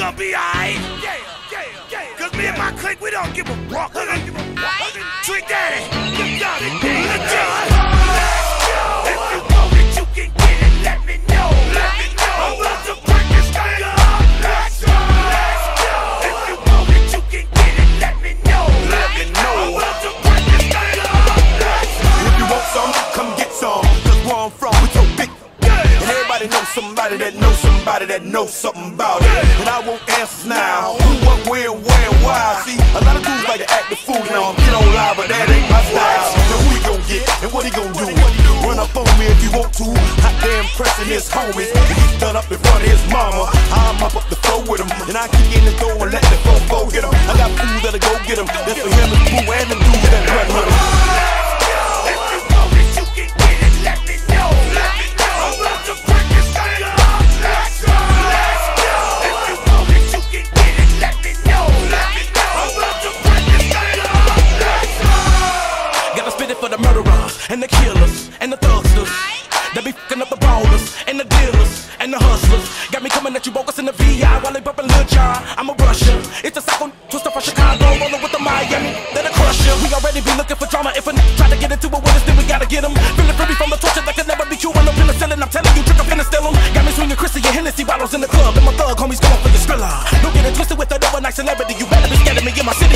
gonna be alright. Yeah, yeah, yeah. Cause me and my clique, we don't give a fuck. We don't give a fuck. Trick Daddy, you got it, somebody that knows somebody that knows something about it. And I want answers now. Who, what, where, where, why. See, a lot of dudes like to act the fool now. Get on live, but that ain't my style. Now who he gon' get and what he gon' do? Run up on me if you want to. Hot damn pressing his homies. He's done up in front of his mama. I'm up up the floor with him. And I kick in the door and let the go get him. I got fools that'll go get him. That's for him and the killers and the thugsters. They be fucking up the ballers and the dealers and the hustlers. Got me coming at you bogus in the VI while they bumping Lil Jon. I'm a Russia. It's a psycho Twista from Chicago, rolling with the Miami. Then a crusher. We already be looking for drama. If a n- try to get into it with us, then we gotta get him. Feeling free from the torture that could never be cured. No penicillin. I'm telling you, trick, I'm finna steal 'em. Got me swinging Chrissy and Hennessy bottles in the club. And my thug homies going for the skrilla. Don't get it twisted with that overnight celebrity. You better be scared of me in my city.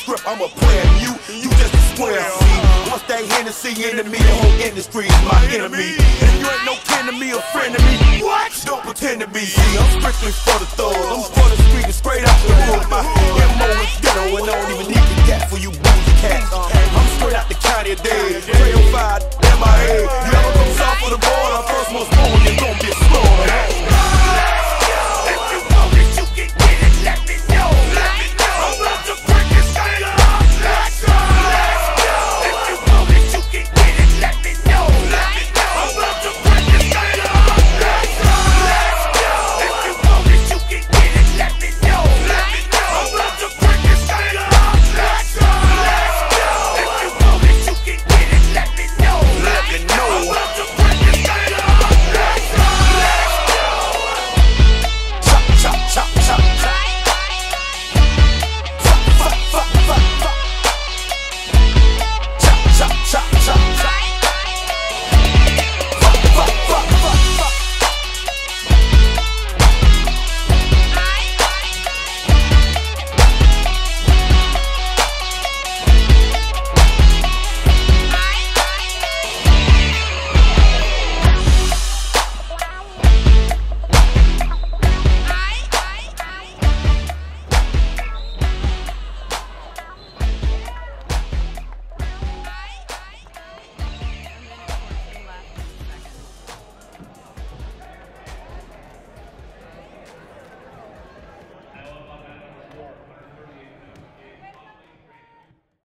Ain't in my script, I'm a player. You, you just a square. See, once that Hennessy into me, the whole industry is my enemy. And you ain't no kin to me a friend to me. What? Don't pretend to be. See, I'm strictly for the thugs.